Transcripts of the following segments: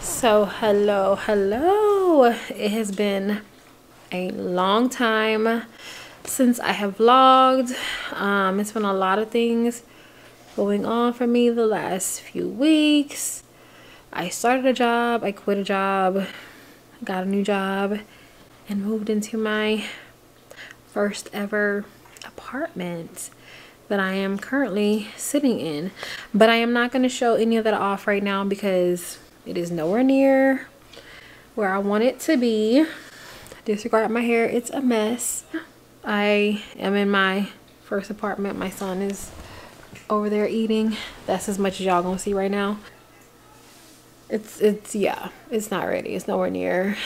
So hello, hello. It has been a long time since I have vlogged. Um, it's been a lot of things going on for me the last few weeks. I started a job, I quit a job, got a new job, and moved into my first ever apartment that I am currently sitting in. But I am not going to show any of that off right now because it is nowhere near where I want it to be. Disregard my hair. It's a mess. I am in my first apartment. My son is over there eating. That's as much as y'all gonna see right now. It's, it's, yeah, it's not ready. It's nowhere near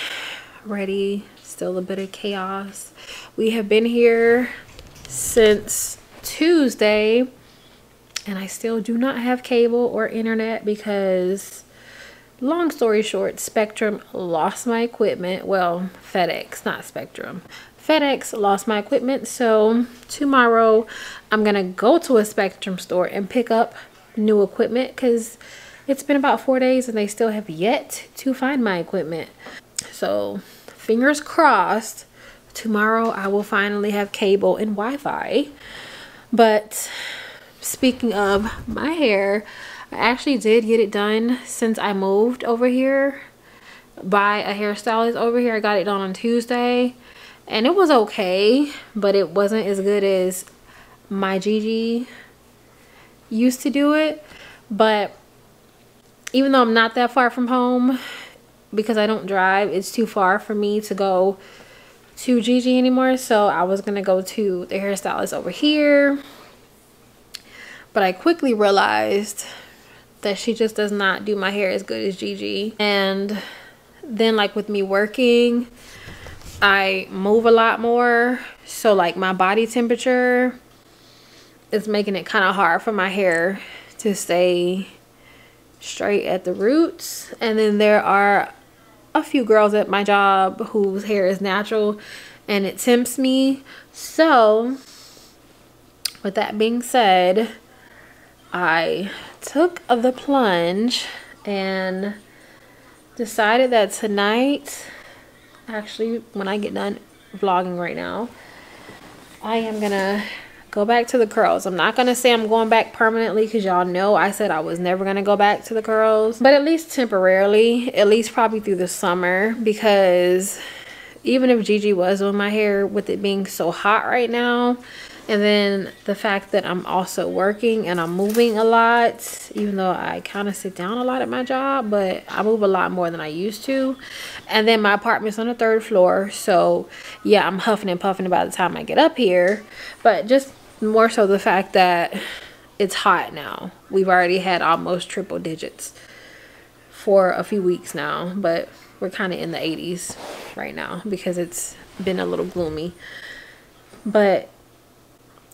ready. Still a bit of chaos. We have been here since Tuesday and I still do not have cable or internet because long story short, Spectrum lost my equipment. Well, FedEx, not Spectrum. FedEx lost my equipment. So tomorrow I'm going to go to a Spectrum store and pick up new equipment because it's been about four days and they still have yet to find my equipment. So fingers crossed, tomorrow I will finally have cable and Wi-Fi. But speaking of my hair, I actually did get it done since I moved over here by a hairstylist over here. I got it done on Tuesday and it was okay, but it wasn't as good as my Gigi used to do it. But even though I'm not that far from home, because I don't drive, it's too far for me to go to Gigi anymore. So I was going to go to the hairstylist over here. But I quickly realized that she just does not do my hair as good as Gigi. And then like with me working, I move a lot more. So like my body temperature is making it kind of hard for my hair to stay straight at the roots. And then there are a few girls at my job whose hair is natural and it tempts me. So with that being said, I took the plunge and decided that tonight, actually when I get done vlogging right now, I am gonna go back to the curls. I'm not gonna say I'm going back permanently because y'all know I said I was never gonna go back to the curls, but at least temporarily, at least probably through the summer because even if Gigi was on my hair with it being so hot right now, and then the fact that I'm also working and I'm moving a lot, even though I kind of sit down a lot at my job, but I move a lot more than I used to. And then my apartment's on the third floor. So yeah, I'm huffing and puffing by the time I get up here. But just more so the fact that it's hot now. We've already had almost triple digits for a few weeks now, but we're kind of in the 80s right now because it's been a little gloomy. But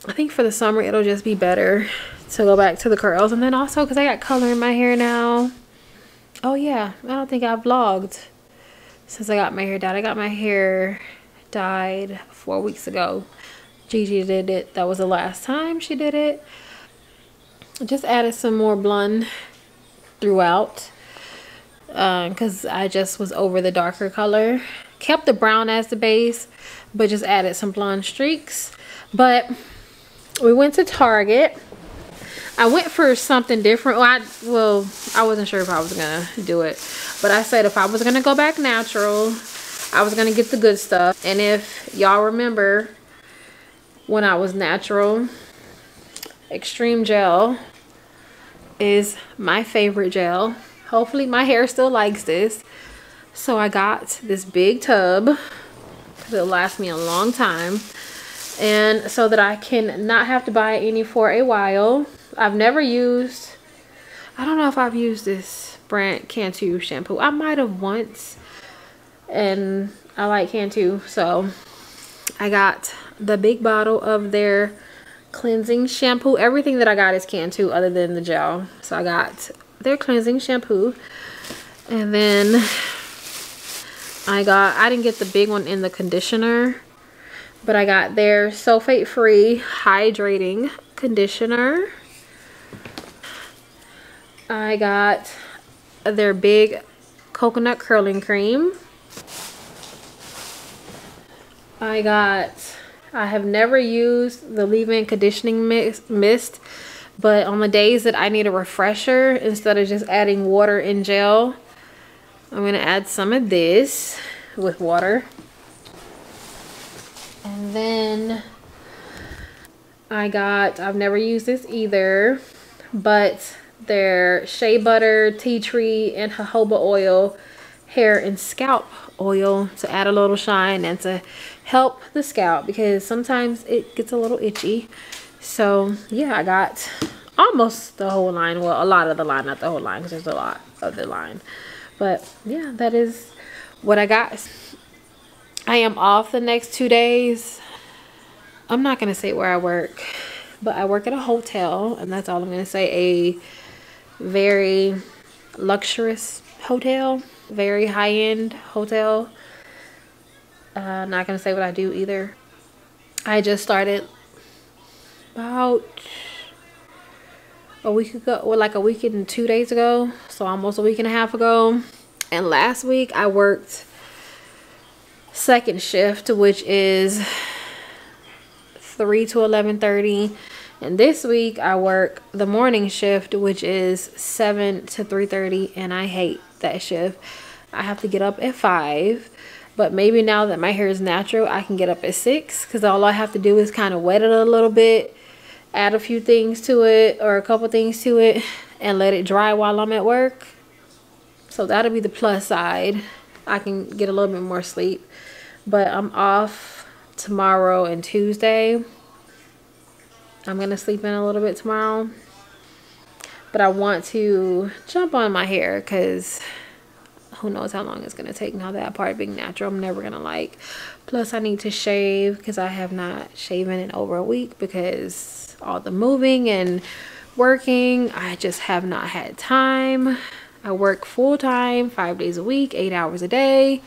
I think for the summer it'll just be better to go back to the curls. And then also because I got color in my hair now. Oh yeah. I don't think I've vlogged since I got my hair dyed. I got my hair dyed four weeks ago. Gigi did it. That was the last time she did it. Just added some more blonde throughout because uh, I just was over the darker color. Kept the brown as the base but just added some blonde streaks. But we went to Target. I went for something different. Well I, well, I wasn't sure if I was going to do it. But I said if I was going to go back natural, I was going to get the good stuff. And if y'all remember when I was natural, Extreme Gel is my favorite gel. Hopefully my hair still likes this. So I got this big tub because it'll last me a long time and so that I can not have to buy any for a while. I've never used, I don't know if I've used this brand Cantu shampoo. I might have once and I like Cantu. So I got the big bottle of their cleansing shampoo. Everything that I got is Cantu other than the gel. So I got their cleansing shampoo. And then I got, I didn't get the big one in the conditioner but I got their sulfate free hydrating conditioner. I got their big coconut curling cream. I got, I have never used the leave-in conditioning mist, but on the days that I need a refresher, instead of just adding water and gel, I'm going to add some of this with water. And then I got, I've never used this either, but their shea butter, tea tree, and jojoba oil hair and scalp oil to add a little shine and to help the scalp because sometimes it gets a little itchy. So yeah, I got almost the whole line. Well, a lot of the line, not the whole line because there's a lot of the line. But yeah, that is what I got. I am off the next two days. I'm not going to say where I work, but I work at a hotel and that's all I'm going to say. A very luxurious hotel, very high-end hotel. Uh, not going to say what I do either. I just started about a week ago, or like a week and two days ago. So almost a week and a half ago. And last week I worked second shift, which is 3 to 11.30. And this week I work the morning shift, which is 7 to 3.30. And I hate that shift. I have to get up at 5. But maybe now that my hair is natural, I can get up at 6. Because all I have to do is kind of wet it a little bit. Add a few things to it or a couple things to it. And let it dry while I'm at work. So that'll be the plus side. I can get a little bit more sleep. But I'm off tomorrow and Tuesday. I'm going to sleep in a little bit tomorrow. But I want to jump on my hair because who knows how long it's going to take now that part being natural I'm never going to like. Plus I need to shave because I have not shaven in over a week because all the moving and working. I just have not had time. I work full time, five days a week, eight hours a day.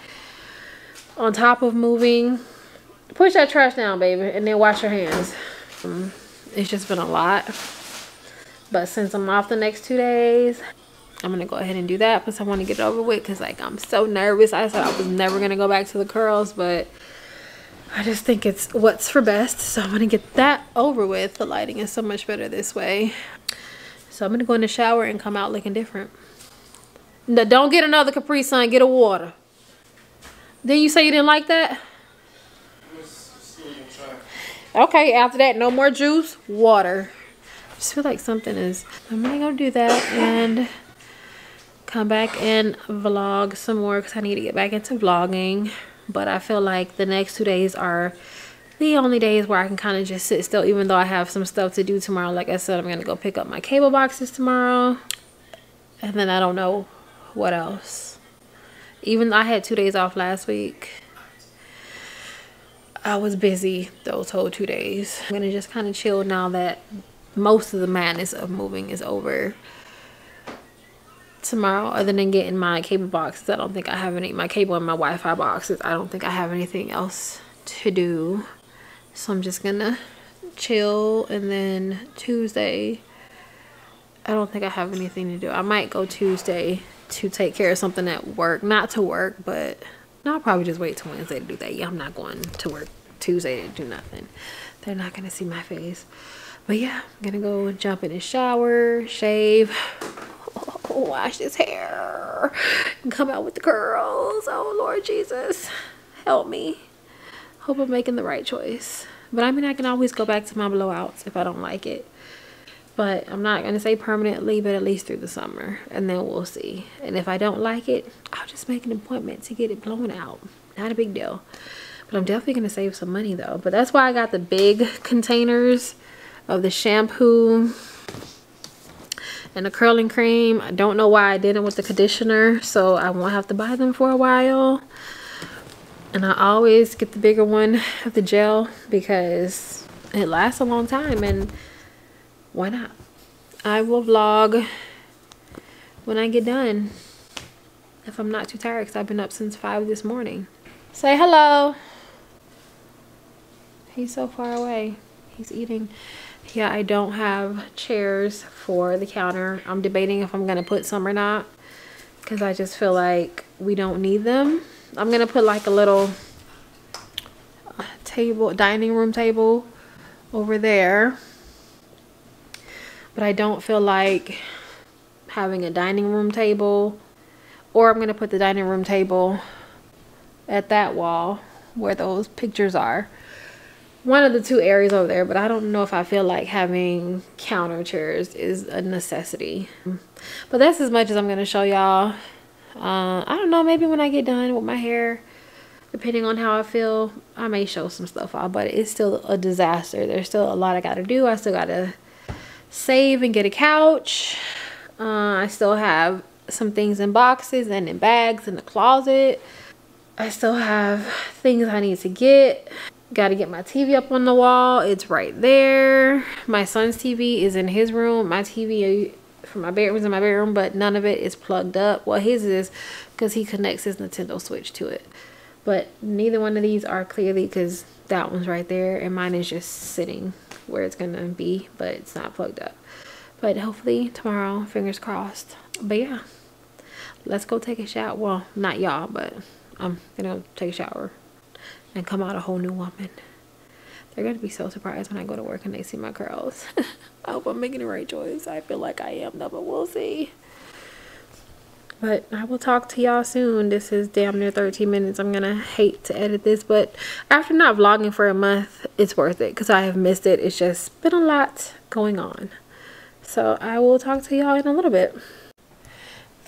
On top of moving, push that trash down, baby, and then wash your hands. Um, it's just been a lot. But since I'm off the next two days, I'm gonna go ahead and do that because I want to get it over with because like I'm so nervous. I said I was never gonna go back to the curls, but I just think it's what's for best. So I'm gonna get that over with. The lighting is so much better this way. So I'm gonna go in the shower and come out looking different. No, don't get another Capri Sun. Get a water. Then you say you didn't like that? Okay, after that, no more juice, water. I just feel like something is... I'm going to go do that and come back and vlog some more because I need to get back into vlogging. But I feel like the next two days are the only days where I can kind of just sit still even though I have some stuff to do tomorrow. Like I said, I'm going to go pick up my cable boxes tomorrow. And then I don't know what else? Even I had two days off last week I was busy those whole two days. I'm gonna just kind of chill now that most of the madness of moving is over. Tomorrow other than getting my cable boxes I don't think I have any my cable and my Wi-Fi boxes I don't think I have anything else to do. So I'm just gonna chill and then Tuesday I don't think I have anything to do. I might go Tuesday to take care of something at work. Not to work, but I'll probably just wait till Wednesday to do that. Yeah, I'm not going to work Tuesday to do nothing. They're not going to see my face. But yeah, I'm going to go jump in the shower, shave, wash this hair, come out with the curls. Oh, Lord Jesus, help me. Hope I'm making the right choice. But I mean, I can always go back to my blowouts if I don't like it but I'm not going to say permanently but at least through the summer and then we'll see. And if I don't like it I'll just make an appointment to get it blown out. Not a big deal. But I'm definitely going to save some money though. But that's why I got the big containers of the shampoo and the curling cream. I don't know why I didn't with the conditioner so I won't have to buy them for a while. And I always get the bigger one of the gel because it lasts a long time and why not? I will vlog when I get done. If I'm not too tired because I've been up since 5 this morning. Say hello. He's so far away. He's eating. Yeah, I don't have chairs for the counter. I'm debating if I'm going to put some or not. Because I just feel like we don't need them. I'm gonna put like a little uh, table, dining room table over there. But I don't feel like having a dining room table or I'm gonna put the dining room table at that wall where those pictures are. One of the two areas over there but I don't know if I feel like having counter chairs is a necessity. But that's as much as I'm gonna show y'all. Uh, I don't know maybe when I get done with my hair depending on how I feel I may show some stuff off but it's still a disaster. There's still a lot I gotta do. I still gotta save and get a couch uh, I still have some things in boxes and in bags in the closet I still have things I need to get got to get my TV up on the wall. It's right there. My son's TV is in his room. My TV for my bedroom is in my bedroom, but none of it is plugged up. Well, his is because he connects his Nintendo Switch to it. But neither one of these are clearly because that one's right there and mine is just sitting where it's to be, but it's not plugged up. But hopefully tomorrow, fingers crossed. But yeah, let's go take a shower. Well, not y'all, but I'm to take a shower and come out a whole new woman. They're to be so surprised when I go to work and they see my curls. I hope I'm making the right choice. I feel like I am though, but we'll see. But I will talk to y'all soon. This is damn near 13 minutes. I'm going to hate to edit this, but after not vlogging for a month, it's worth it because I have missed it. It's just been a lot going on. So I will talk to y'all in a little bit.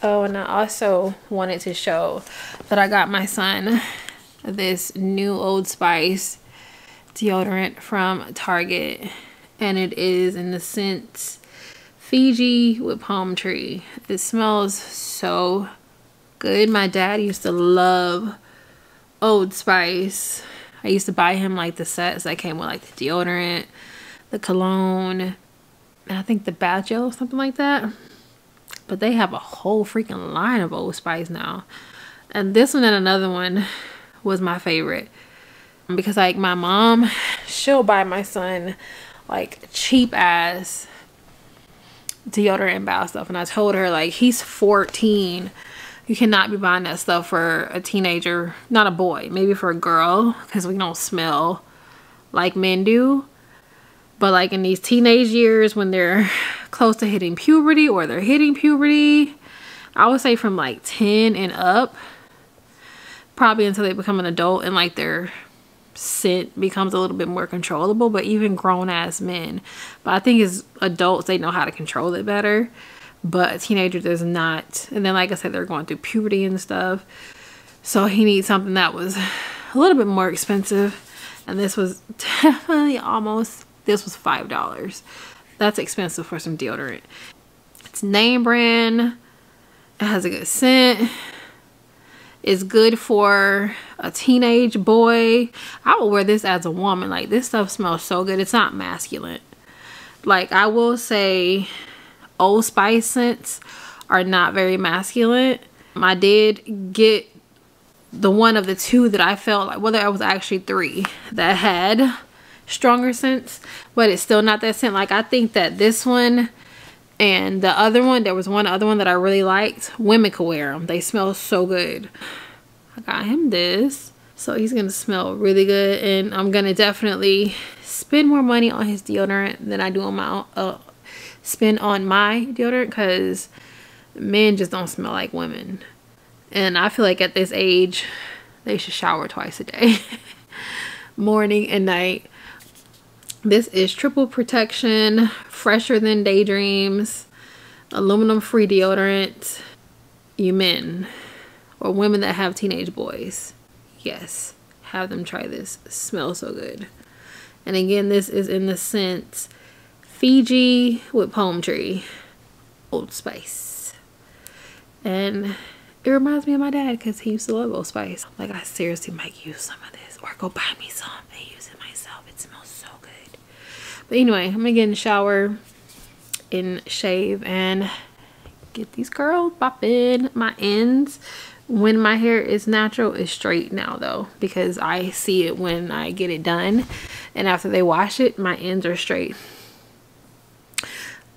Oh, and I also wanted to show that I got my son this new Old Spice deodorant from Target. And it is in the scent Fiji with palm tree. It smells so good. My dad used to love Old Spice. I used to buy him like the sets that came with like the deodorant, the cologne, and I think the bath gel, something like that. But they have a whole freaking line of Old Spice now. And this one and another one was my favorite because like my mom she'll buy my son like cheap ass deodorant and bath stuff and I told her like he's 14 you cannot be buying that stuff for a teenager not a boy maybe for a girl because we don't smell like men do. But like in these teenage years when they're close to hitting puberty or they're hitting puberty I would say from like 10 and up probably until they become an adult and like their scent becomes a little bit more controllable but even grown ass men but i think as adults they know how to control it better but a teenager does not and then like i said they're going through puberty and stuff so he needs something that was a little bit more expensive and this was definitely almost this was five dollars. That's expensive for some deodorant. It's name brand. It has a good scent is good for a teenage boy. I will wear this as a woman. Like this stuff smells so good. It's not masculine. Like I will say Old Spice scents are not very masculine. I did get the one of the two that I felt like, whether it was actually three that had stronger scents, but it's still not that scent. Like I think that this one and the other one, there was one other one that I really liked. Women could wear them. They smell so good. I got him this. So he's going to smell really good. And I'm going to definitely spend more money on his deodorant than I do on my uh, spend on my deodorant. Because men just don't smell like women. And I feel like at this age, they should shower twice a day. Morning and night. This is triple protection, fresher than daydreams, aluminum free deodorant. You men or women that have teenage boys. Yes, have them try this. It smells so good. And again, this is in the scent Fiji with palm tree, Old Spice. And it reminds me of my dad because he used to love Old Spice. Like I seriously might use some of this or go buy me some but anyway, I'm gonna get in the shower and shave and get these curls popping. My ends, when my hair is natural, is straight now though because I see it when I get it done. And after they wash it, my ends are straight.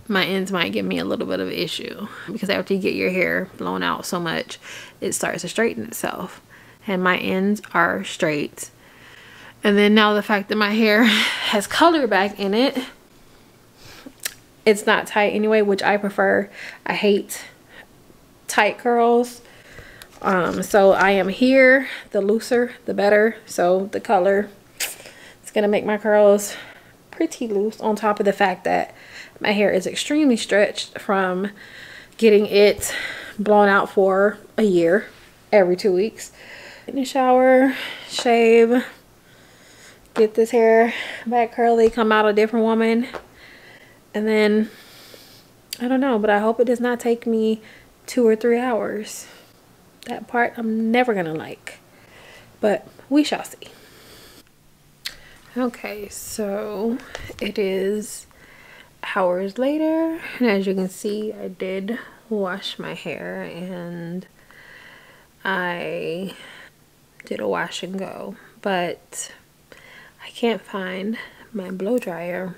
my ends might give me a little bit of issue because after you get your hair blown out so much it starts to straighten itself and my ends are straight and then now the fact that my hair has color back in it it's not tight anyway which I prefer. I hate tight curls. Um, so I am here the looser the better. So the color it's gonna make my curls pretty loose on top of the fact that my hair is extremely stretched from getting it blown out for a year every two weeks. In the shower, shave, get this hair back curly, come out a different woman. And then, I don't know, but I hope it does not take me two or three hours. That part I'm never gonna like, but we shall see. Okay, so it is hours later and as you can see I did wash my hair and I did a wash and go but I can't find my blow dryer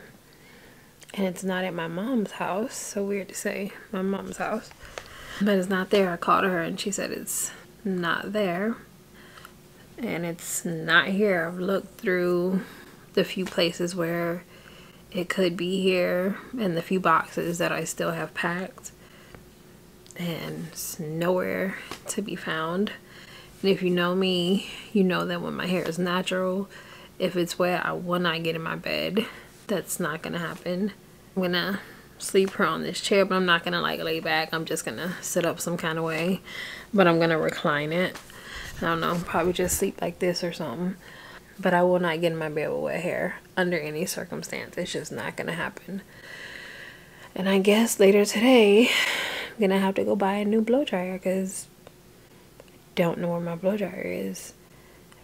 and it's not at my mom's house. So weird to say my mom's house. But it's not there. I called her and she said it's not there. And it's not here. I've looked through the few places where it could be here and the few boxes that I still have packed. And it's nowhere to be found. And if you know me you know that when my hair is natural if it's wet I will not get in my bed that's not gonna happen I'm gonna sleep her on this chair but I'm not gonna like lay back I'm just gonna sit up some kind of way but I'm gonna recline it I don't know probably just sleep like this or something but I will not get in my bed with wet hair under any circumstance. It's just not to happen. And I guess later today, I'm to have to go buy a new blow dryer because I don't know where my blow dryer is.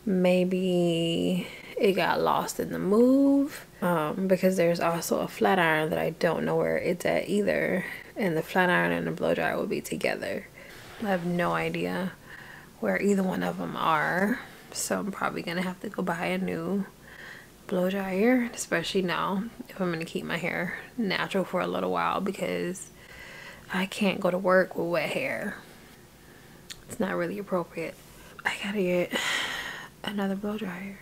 Maybe it got lost in the move um, because there's also a flat iron that I don't know where it's at either. And the flat iron and the blow dryer will be together. I have no idea where either one of them are so I'm probably gonna have to go buy a new blow dryer especially now if I'm gonna keep my hair natural for a little while because I can't go to work with wet hair it's not really appropriate I gotta get another blow dryer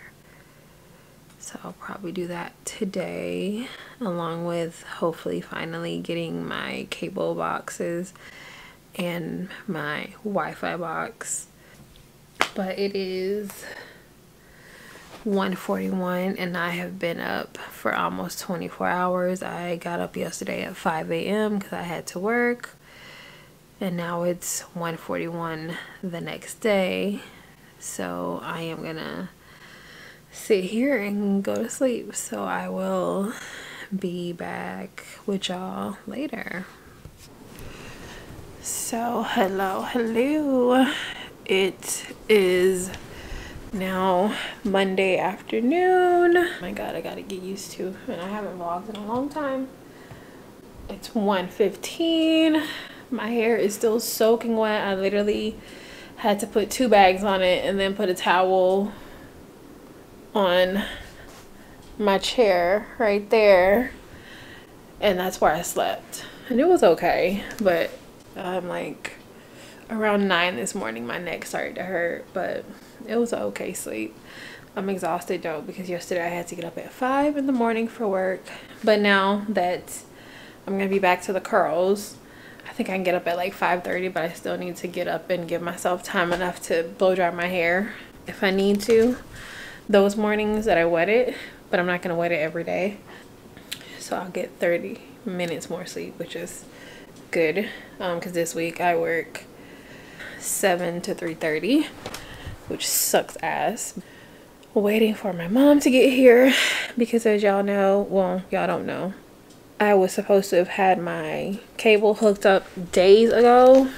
so I'll probably do that today along with hopefully finally getting my cable boxes and my Wi-Fi box but it is 141 and I have been up for almost 24 hours. I got up yesterday at 5 a.m. because I had to work and now it's 141 the next day so I am gonna sit here and go to sleep so I will be back with y'all later so hello hello it is now Monday afternoon. Oh my god, I gotta get used to and I haven't vlogged in a long time. It's 1.15. My hair is still soaking wet. I literally had to put two bags on it and then put a towel on my chair right there. And that's where I slept. And it was okay, but I'm like around 9 this morning my neck started to hurt but it was an okay sleep i'm exhausted though because yesterday i had to get up at 5 in the morning for work but now that i'm gonna be back to the curls i think i can get up at like 5:30, but i still need to get up and give myself time enough to blow dry my hair if i need to those mornings that i wet it but i'm not gonna wet it every day. So i'll get 30 minutes more sleep which is good because um, this week i work 7 to 3.30 which sucks ass. Waiting for my mom to get here because as y'all know well y'all don't know I was supposed to have had my cable hooked up days ago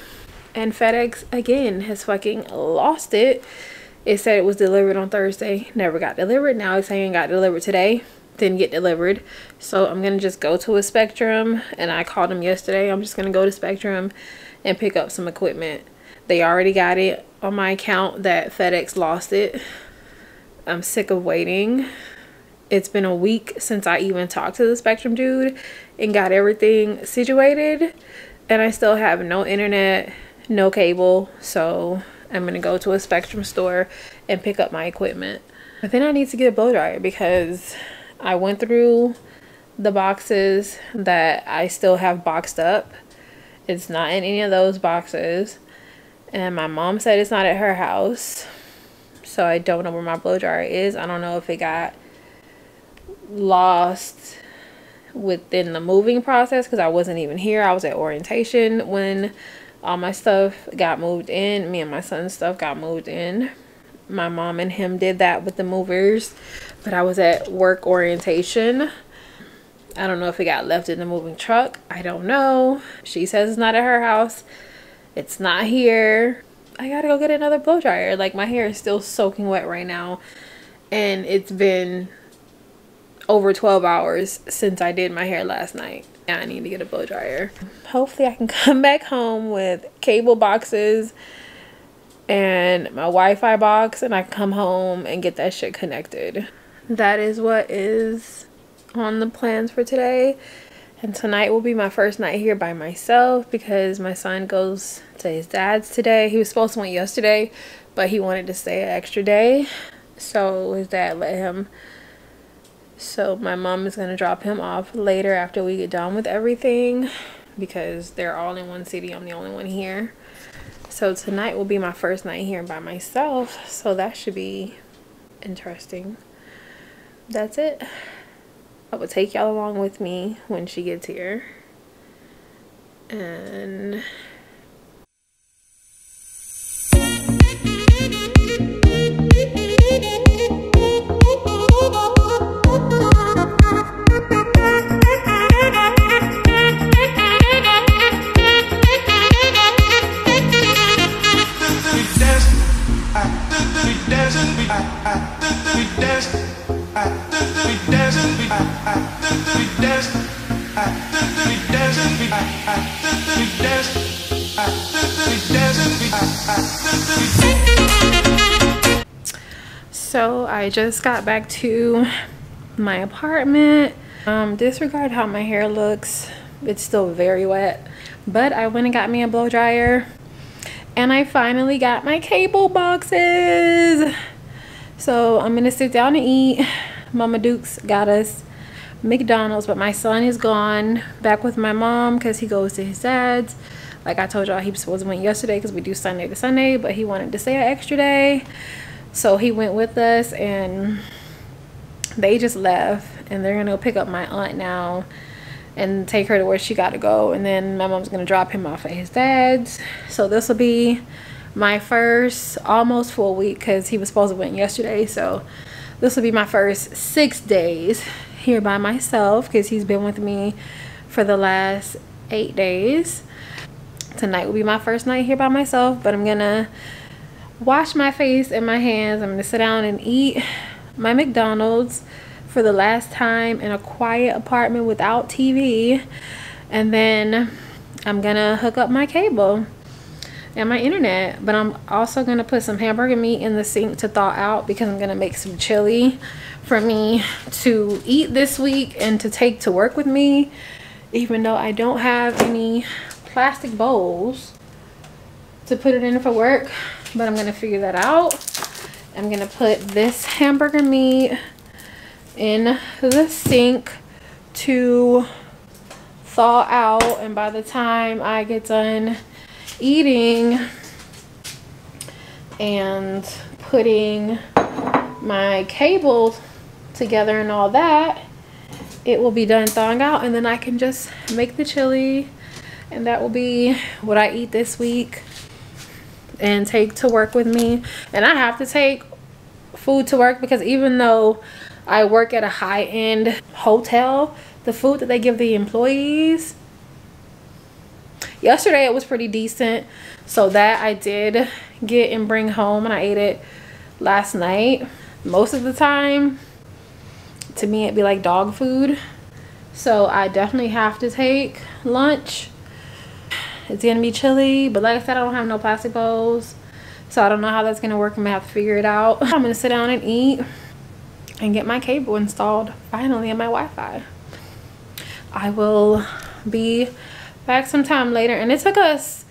and FedEx again has fucking lost it it said it was delivered on Thursday never got delivered now it's saying got delivered today didn't get delivered so I'm gonna just go to a Spectrum and I called them yesterday I'm just gonna go to Spectrum and pick up some equipment they already got it on my account that FedEx lost it. I'm sick of waiting it's been a week since I even talked to the Spectrum dude and got everything situated. And I still have no internet, no cable. So I'm to go to a Spectrum store and pick up my equipment. I think I need to get a blow dryer because I went through the boxes that I still have boxed up. It's not in any of those boxes. And my mom said it's not at her house. So I don't know where my blow dryer is. I don't know if it got lost within the moving process because I wasn't even here. I was at orientation when all my stuff got moved in. Me and my son's stuff got moved in. My mom and him did that with the movers, but I was at work orientation. I don't know if it got left in the moving truck. I don't know. She says it's not at her house. It's not here. I gotta go get another blow dryer. Like my hair is still soaking wet right now. And it's been over 12 hours since I did my hair last night. I need to get a blow dryer. Hopefully I can come back home with cable boxes and my Wi-Fi box and I come home and get that shit connected. That is what is on the plans for today. And tonight will be my first night here by myself because my son goes to his dad's today. He was supposed to went yesterday, but he wanted to stay an extra day. So his dad let him so my mom is going to drop him off later after we get done with everything because they're all in one city. I'm the only one here. So tonight will be my first night here by myself. So that should be interesting. That's it. I will take y'all along with me when she gets here. And I just got back to my apartment. Um, disregard how my hair looks. It's still very wet. But I went and got me a blow dryer. And I finally got my cable boxes. So I'm going to sit down and eat. Mama Dukes got us McDonald's. But my son is gone back with my mom because he goes to his dad's. Like I told y'all, he was supposed to went yesterday because we do Sunday to Sunday. But he wanted to stay an extra day. So he went with us and they just left. And they're going to pick up my aunt now and take her to where she got to go. And then my mom's to drop him off at his dad's. So this will be my first almost full week because he was supposed to went yesterday. So this will be my first six days here by myself because he's been with me for the last eight days. Tonight will be my first night here by myself, but I'm gonna wash my face and my hands. I'm gonna sit down and eat my McDonald's for the last time in a quiet apartment without TV. And then I'm gonna hook up my cable and my internet but i'm also to put some hamburger meat in the sink to thaw out because i'm to make some chili for me to eat this week and to take to work with me even though i don't have any plastic bowls to put it in for work but i'm going to figure that out. I'm going to put this hamburger meat in the sink to thaw out and by the time i get done eating and putting my cable together and all that it will be done thawing out and then I can just make the chili and that will be what I eat this week and take to work with me. And I have to take food to work because even though I work at a high-end hotel the food that they give the employees yesterday it was pretty decent. So that i did get and bring home and i ate it last night. Most of the time to me it'd be like dog food. So i definitely have to take lunch it's gonna be chilly but like i said i don't have no plastic bowls so i don't know how that's gonna work i'm gonna have to figure it out i'm gonna sit down and eat and get my cable installed finally in my Wi-Fi. I will be back sometime later and it took us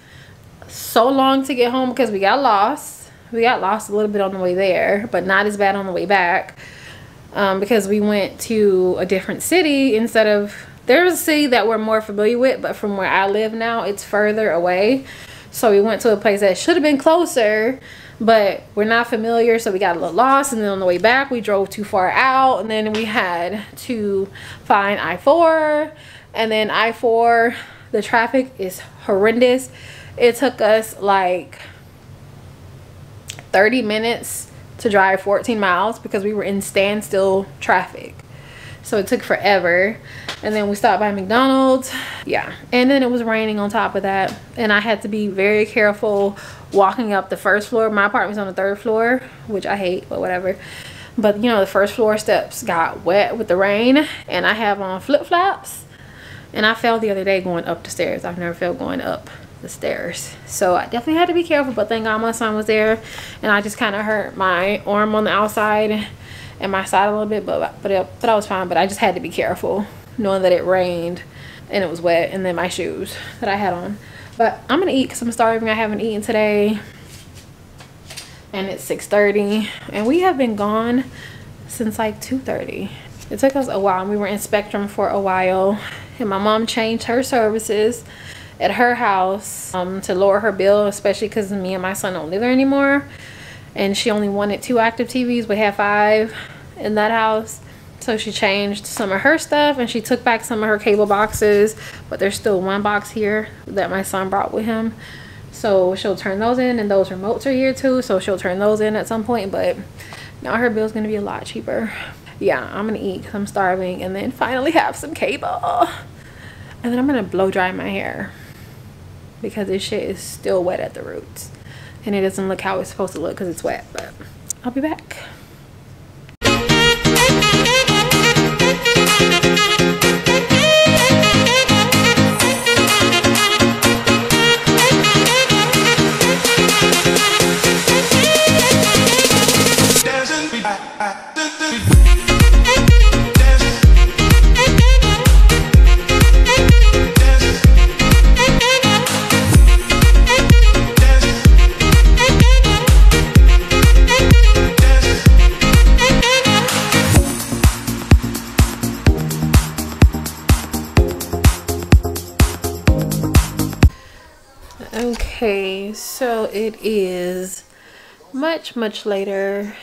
so long to get home because we got lost. We got lost a little bit on the way there, but not as bad on the way back um, because we went to a different city instead of there's a city that we're more familiar with, but from where I live now, it's further away. So we went to a place that should have been closer, but we're not familiar. So we got a little lost. And then on the way back, we drove too far out. And then we had to find I-4. And then I-4, the traffic is horrendous. It took us like 30 minutes to drive 14 miles because we were in standstill traffic so it took forever and then we stopped by mcdonald's. Yeah. And then it was raining on top of that. And i had to be very careful walking up the first floor. My apartment's on the third floor which i hate but whatever. But you know the first floor steps got wet with the rain. And i have on flip-flops. And i fell the other day going up the stairs. I've never fell going up the stairs. So i definitely had to be careful but thank god my son was there. And i just kind of hurt my arm on the outside and my side a little bit, but but it, but I was fine. But I just had to be careful, knowing that it rained and it was wet, and then my shoes that I had on. But I'm gonna eat because I'm starving. I haven't eaten today, and it's 6:30, and we have been gone since like 2:30. It took us a while. We were in Spectrum for a while, and my mom changed her services at her house um, to lower her bill, especially because me and my son don't live there anymore and she only wanted two active TVs. We had five in that house. So she changed some of her stuff and she took back some of her cable boxes, but there's still one box here that my son brought with him. So she'll turn those in and those remotes are here too. So she'll turn those in at some point, but now her bill's gonna be a lot cheaper. Yeah, I'm gonna eat because I'm starving and then finally have some cable. And then I'm gonna blow dry my hair because this shit is still wet at the roots and it doesn't look how it's supposed to look because it's wet but I'll be back it is much much later.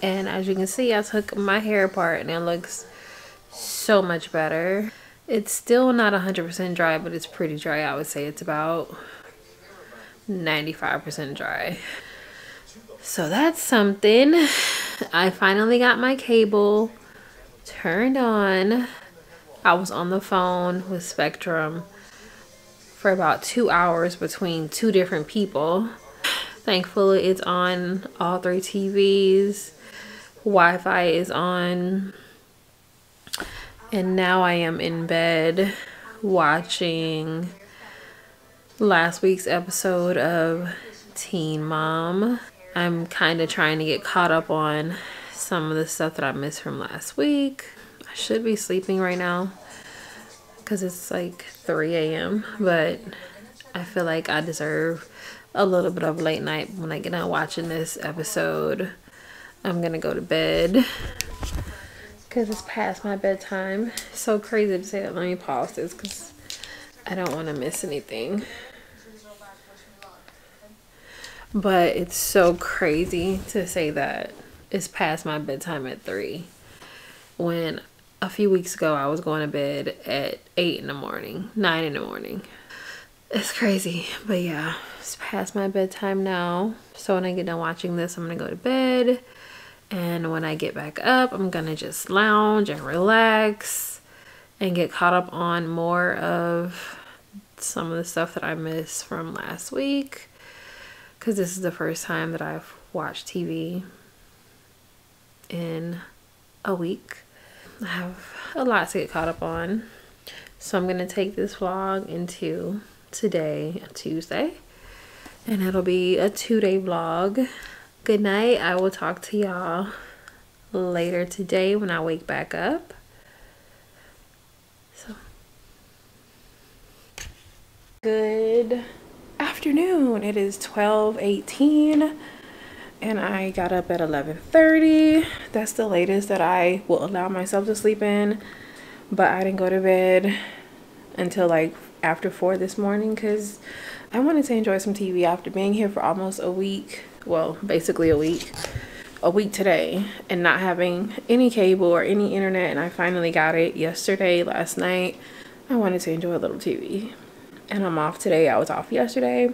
And as you can see I took my hair apart and it looks so much better. It's still not 100% dry but it's pretty dry. I would say it's about 95% dry. So that's something. I finally got my cable turned on. I was on the phone with Spectrum for about two hours between two different people. Thankfully, it's on all three TVs. Wi-Fi is on. And now I am in bed watching last week's episode of Teen Mom. I'm kind of trying to get caught up on some of the stuff that I missed from last week. I should be sleeping right now because it's like 3 a.m. But I feel like I deserve a little bit of late night when I get done watching this episode. I'm gonna go to bed because it's past my bedtime. So crazy to say that. Let me pause this because I don't want to miss anything. But it's so crazy to say that it's past my bedtime at 3 when a few weeks ago I was going to bed at 8 in the morning, 9 in the morning. It's crazy, but yeah, it's past my bedtime now. So when I get done watching this, I'm gonna go to bed. And when I get back up, I'm gonna just lounge and relax and get caught up on more of some of the stuff that I missed from last week. Because this is the first time that I've watched TV in a week. I have a lot to get caught up on. So I'm to take this vlog into today, Tuesday. And it'll be a two-day vlog. Good night. I will talk to y'all later today when I wake back up. So, good afternoon. It is 12:18 and I got up at 11:30. That's the latest that I will allow myself to sleep in. But I didn't go to bed until like after 4 this morning cuz I wanted to enjoy some TV after being here for almost a week. Well, basically a week. A week today and not having any cable or any internet and I finally got it yesterday last night. I wanted to enjoy a little TV and I'm off today. I was off yesterday.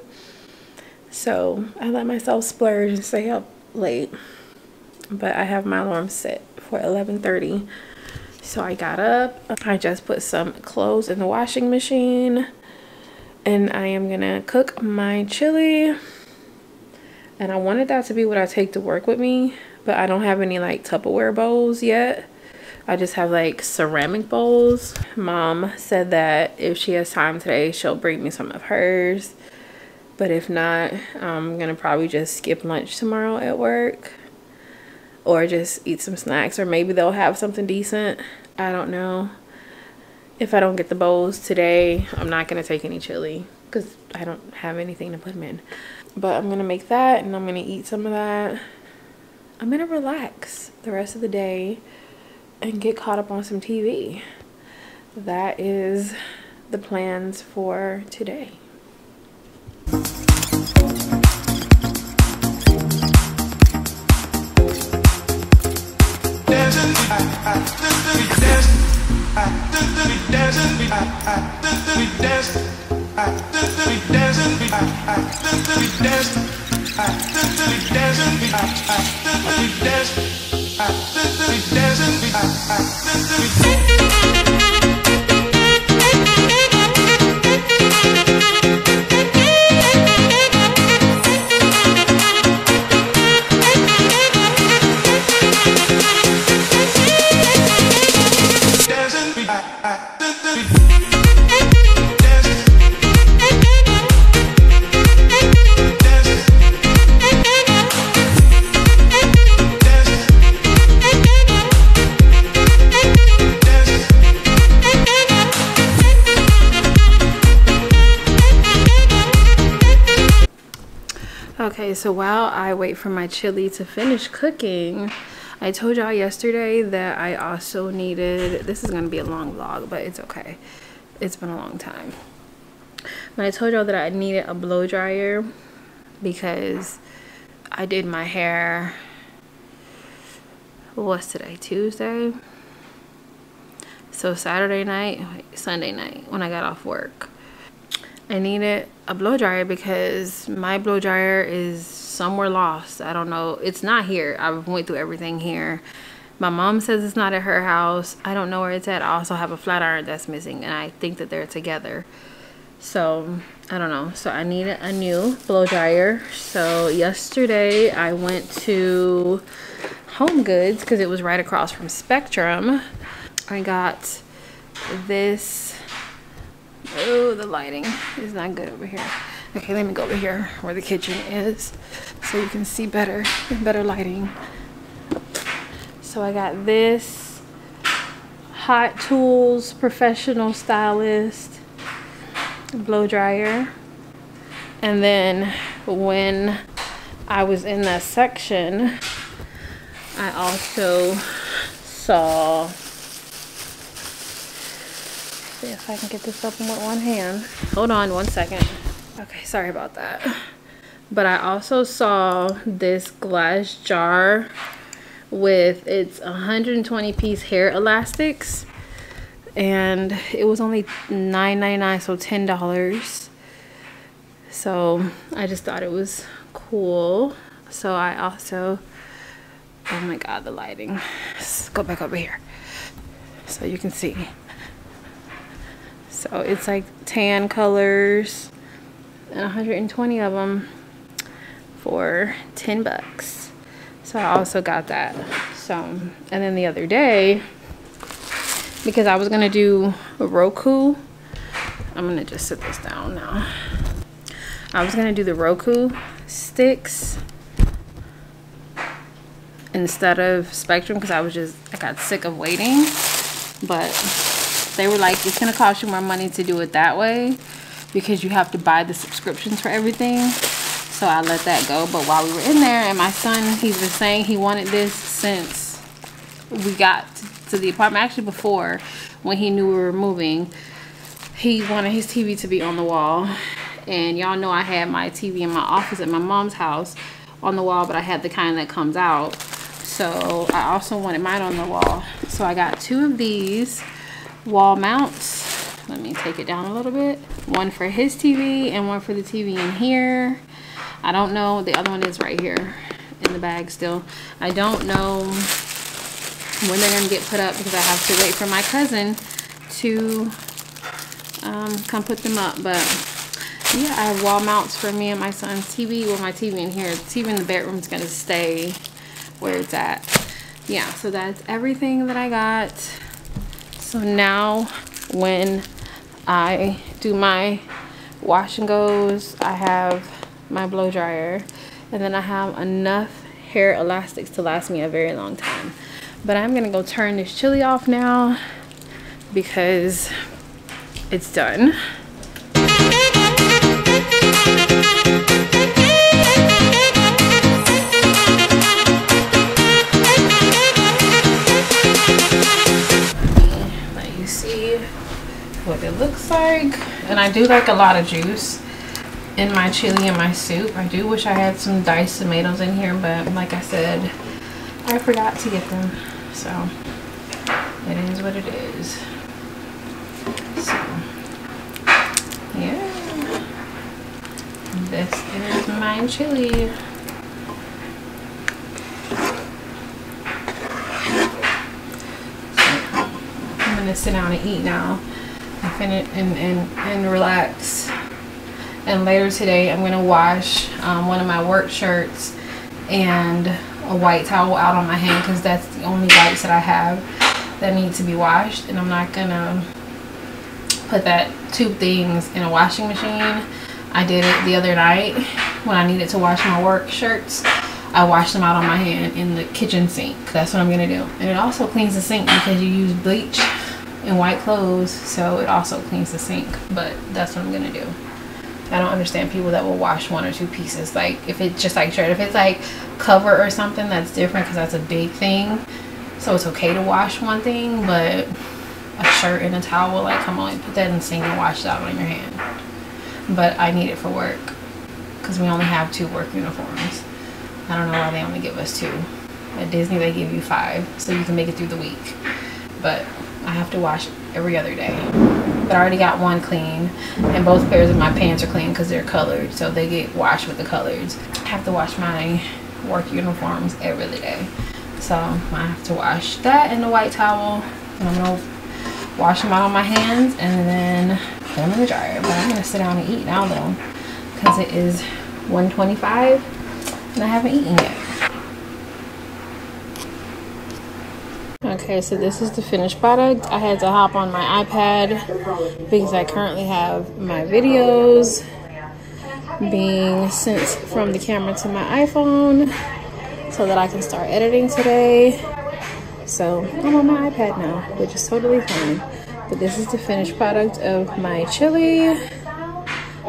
So I let myself splurge and stay up late. But I have my alarm set for 11:30 so I got up I just put some clothes in the washing machine and I am gonna cook my chili. And I wanted that to be what I take to work with me but I don't have any like Tupperware bowls yet. I just have like ceramic bowls. Mom said that if she has time today she'll bring me some of hers. But if not I'm gonna probably just skip lunch tomorrow at work or just eat some snacks or maybe they'll have something decent. I don't know. If I don't get the bowls today I'm not gonna take any chili because I don't have anything to put them in. But I'm gonna make that and I'm gonna eat some of that. I'm gonna relax the rest of the day and get caught up on some TV that is the plans for today Okay, so while I wait for my chili to finish cooking, I told y'all yesterday that I also needed, this is going to be a long vlog, but it's okay. It's been a long time. But I told y'all that I needed a blow dryer because I did my hair, what's today, Tuesday? So Saturday night, Sunday night when I got off work. I needed a blow dryer because my blow dryer is somewhere lost. I don't know. It's not here. I went through everything here. My mom says it's not at her house. I don't know where it's at. I also have a flat iron that's missing and I think that they're together. So I don't know. So I needed a new blow dryer. So yesterday I went to Home Goods because it was right across from Spectrum. I got this Oh, the lighting is not good over here. Okay, let me go over here where the kitchen is so you can see better, better lighting. So I got this Hot Tools Professional Stylist blow dryer. And then when I was in that section, I also saw see if I can get this open with one hand. Hold on one second. Okay, sorry about that. But I also saw this glass jar with its 120 piece hair elastics and it was only $9.99 so $10 so I just thought it was cool. So I also oh my god the lighting. Let's go back over here so you can see. So it's like tan colors and 120 of them for 10 bucks. So I also got that. So, and then the other day, because I was gonna do a Roku, I'm gonna just sit this down now. I was gonna do the Roku sticks instead of Spectrum because I was just, I got sick of waiting. But they were like, it's to cost you more money to do it that way because you have to buy the subscriptions for everything. So I let that go. But while we were in there and my son, he's been saying he wanted this since we got to the apartment. Actually before when he knew we were moving, he wanted his TV to be on the wall. And y'all know I had my TV in my office at my mom's house on the wall, but I had the kind that comes out. So I also wanted mine on the wall. So I got two of these wall mounts. Let me take it down a little bit. One for his TV and one for the TV in here. I don't know. The other one is right here in the bag still. I don't know when they're going to get put up because I have to wait for my cousin to um, come put them up. But yeah, I have wall mounts for me and my son's TV. Well, my TV in here. The TV in the bedroom is going to stay where it's at. Yeah, so that's everything that I got. So now when I do my wash and goes, I have my blow dryer and then I have enough hair elastics to last me a very long time. But I'm gonna go turn this chili off now because it's done. Looks like. And I do like a lot of juice in my chili and my soup. I do wish I had some diced tomatoes in here, but like I said, I forgot to get them. So it is what it is. So yeah. This is my chili. I'm gonna sit down and eat now and and, and, and relax. And later today I'm gonna wash um, one of my work shirts and a white towel out on my hand because that's the only whites that I have that need to be washed. And I'm not gonna put that two things in a washing machine. I did it the other night when I needed to wash my work shirts. I washed them out on my hand in the kitchen sink. That's what I'm gonna do. And it also cleans the sink because you use bleach in white clothes so it also cleans the sink but that's what I'm gonna do I don't understand people that will wash one or two pieces. Like if it's just like shirt, if it's like cover or something, that's different because that's a big thing. So it's okay to wash one thing, but a shirt and a towel, like come on, put that in the sink and wash it out on your hand. But I need it for work because we only have two work uniforms. I don't know why they only give us two. At Disney they give you five so you can make it through the week. But I have to wash every other day. But I already got one clean and both pairs of my pants are clean because they're colored so they get washed with the colors. I have to wash my work uniforms every day. So I have to wash that in the white towel and I'm gonna wash them out on my hands and then put them in the dryer. But I'm gonna sit down and eat now though because it is 125 and I haven't eaten yet Okay, so this is the finished product. I had to hop on my iPad because I currently have my videos being sent from the camera to my iPhone so that I can start editing today. So I'm on my iPad now, which is totally fine. But this is the finished product of my chili.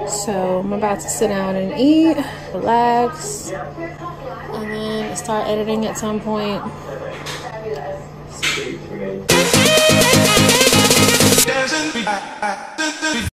So I'm about to sit down and eat, relax, and then start editing at some point. Dancing